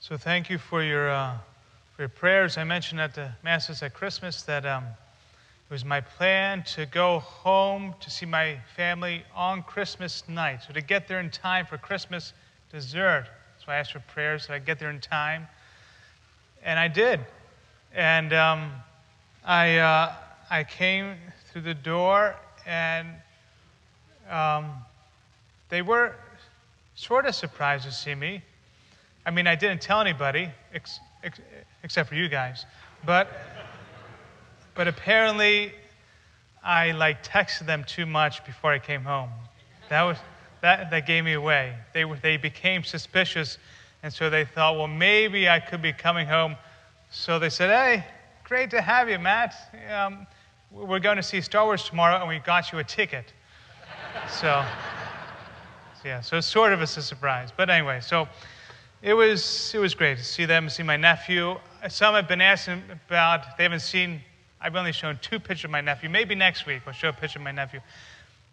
So thank you for your, uh, for your prayers. I mentioned at the Masses at Christmas that um, it was my plan to go home to see my family on Christmas night. So to get there in time for Christmas dessert. So I asked for prayers that I get there in time. And I did. And um, I, uh, I came through the door and um, they were sort of surprised to see me. I mean, I didn't tell anybody ex- ex- except for you guys, but but apparently, I like texted them too much before I came home. That was that that gave me away. They were they became suspicious, and so they thought, well, maybe I could be coming home. So they said, hey, great to have you, Matt. Um, we're going to see Star Wars tomorrow, and we got you a ticket. so yeah, so it's sort of a surprise. But anyway, so it was, it was great to see them, see my nephew. Some have been asking about, they haven't seen, I've only shown two pictures of my nephew. Maybe next week I'll show a picture of my nephew.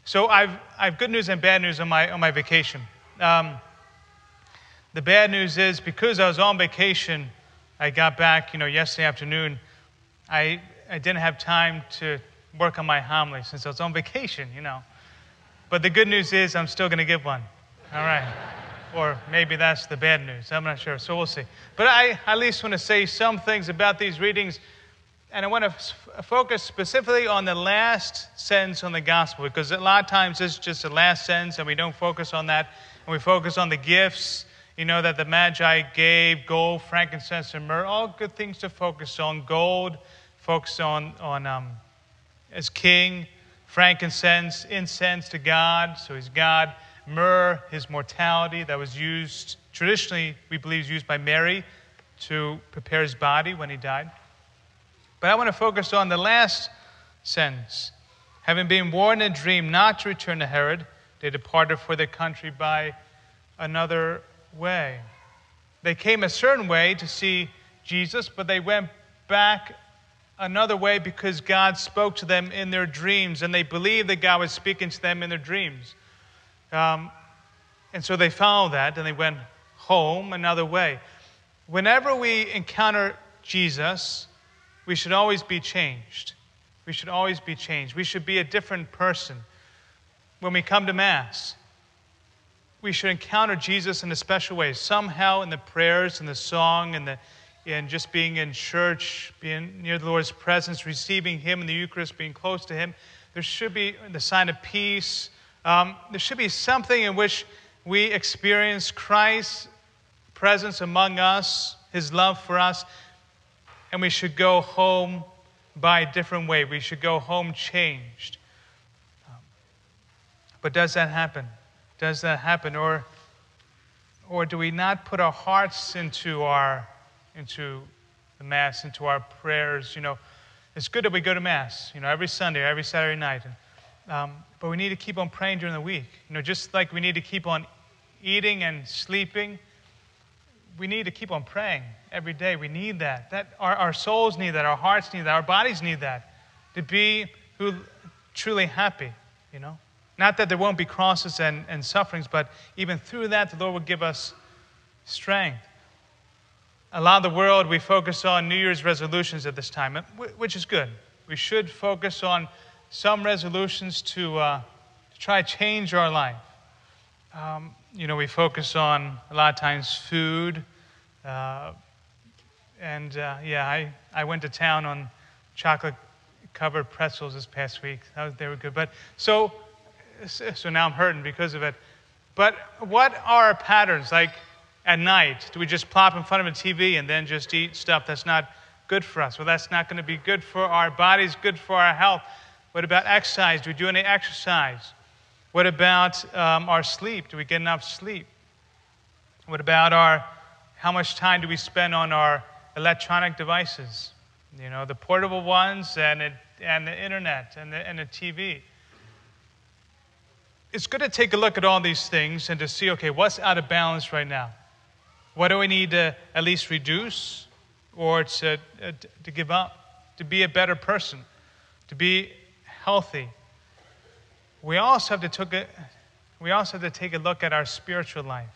So I've, I have good news and bad news on my, on my vacation. Um, the bad news is because I was on vacation, I got back, you know, yesterday afternoon. I, I didn't have time to work on my homily since I was on vacation, you know. But the good news is I'm still going to give one. All right. Or maybe that's the bad news. I'm not sure. So we'll see. But I at least want to say some things about these readings. And I want to f- focus specifically on the last sentence on the gospel because a lot of times it's just the last sentence and we don't focus on that. And we focus on the gifts, you know, that the Magi gave gold, frankincense, and myrrh. All good things to focus on. Gold, focus on, on um, as king frankincense, incense to God, so he's God. Myrrh, his mortality, that was used, traditionally, we believe, used by Mary to prepare his body when he died. But I want to focus on the last sentence. Having been warned in a dream not to return to Herod, they departed for their country by another way. They came a certain way to see Jesus, but they went back another way because God spoke to them in their dreams, and they believed that God was speaking to them in their dreams. Um, and so they followed that, and they went home another way. Whenever we encounter Jesus, we should always be changed. We should always be changed. We should be a different person. When we come to Mass, we should encounter Jesus in a special way, somehow in the prayers and the song and the in just being in church, being near the Lord's presence, receiving Him in the Eucharist, being close to Him. There should be the sign of peace. Um, there should be something in which we experience Christ's presence among us, His love for us, and we should go home by a different way. We should go home changed. Um, but does that happen? Does that happen? Or, or do we not put our hearts into our into the Mass, into our prayers. You know, it's good that we go to Mass, you know, every Sunday, every Saturday night. Um, but we need to keep on praying during the week. You know, just like we need to keep on eating and sleeping, we need to keep on praying every day. We need that. that our, our souls need that. Our hearts need that. Our bodies need that to be who truly happy, you know. Not that there won't be crosses and, and sufferings, but even through that, the Lord will give us strength a lot of the world, we focus on New Year's resolutions at this time, which is good. We should focus on some resolutions to, uh, to try to change our life. Um, you know, we focus on a lot of times food. Uh, and uh, yeah, I, I went to town on chocolate covered pretzels this past week. Was, they were good. But so, so now I'm hurting because of it. But what are our patterns? Like, at night? Do we just plop in front of a TV and then just eat stuff that's not good for us? Well, that's not going to be good for our bodies, good for our health. What about exercise? Do we do any exercise? What about um, our sleep? Do we get enough sleep? What about our, how much time do we spend on our electronic devices? You know, the portable ones and, it, and the internet and the, and the TV it's good to take a look at all these things and to see okay, what's out of balance right now? What do we need to at least reduce or to, uh, to give up? To be a better person, to be healthy. We also have to take a, we also have to take a look at our spiritual life.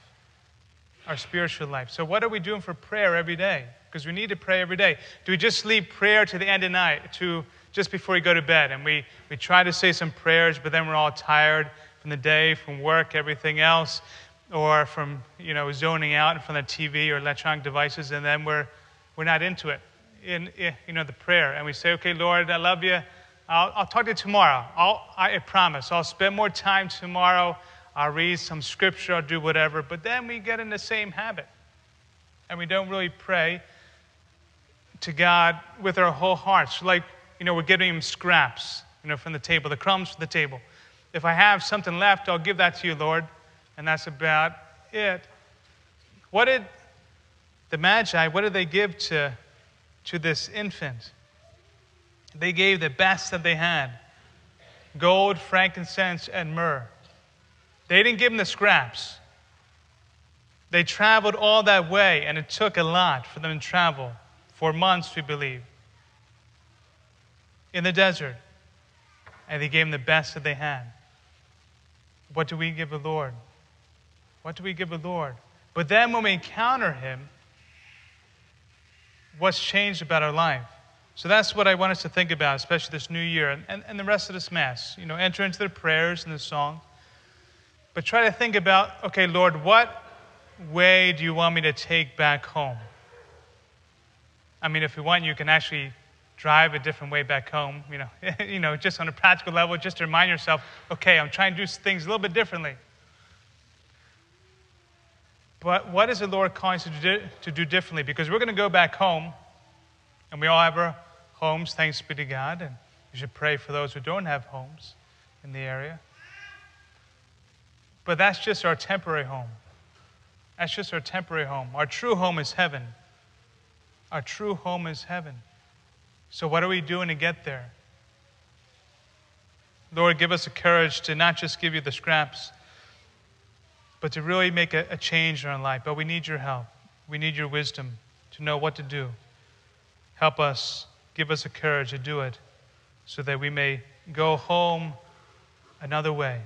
our spiritual life. So, what are we doing for prayer every day? Because we need to pray every day. Do we just leave prayer to the end of night, to just before we go to bed, and we, we try to say some prayers, but then we're all tired from the day, from work, everything else, or from you know zoning out in front of TV or electronic devices, and then we're we're not into it in, in you know the prayer, and we say, "Okay, Lord, I love you. I'll, I'll talk to you tomorrow. I'll, I promise. I'll spend more time tomorrow. I'll read some scripture. I'll do whatever." But then we get in the same habit, and we don't really pray to God with our whole hearts. Like you know, we're giving Him scraps, you know, from the table, the crumbs from the table. If I have something left, I'll give that to you, Lord. And that's about it. What did the Magi, what did they give to, to this infant? They gave the best that they had gold, frankincense, and myrrh. They didn't give them the scraps. They traveled all that way, and it took a lot for them to travel for months, we believe, in the desert. And they gave them the best that they had. What do we give the Lord? What do we give the Lord? But then when we encounter Him, what's changed about our life? So that's what I want us to think about, especially this new year and, and, and the rest of this Mass. You know, enter into the prayers and the song. But try to think about okay, Lord, what way do you want me to take back home? I mean, if you want, you can actually drive a different way back home, you know, you know, just on a practical level, just to remind yourself, okay, I'm trying to do things a little bit differently. But what is the Lord calling us to do, to do differently? Because we're going to go back home, and we all have our homes, thanks be to God, and we should pray for those who don't have homes in the area. But that's just our temporary home. That's just our temporary home. Our true home is heaven. Our true home is heaven. So, what are we doing to get there? Lord, give us the courage to not just give you the scraps, but to really make a, a change in our life. But we need your help. We need your wisdom to know what to do. Help us, give us the courage to do it so that we may go home another way.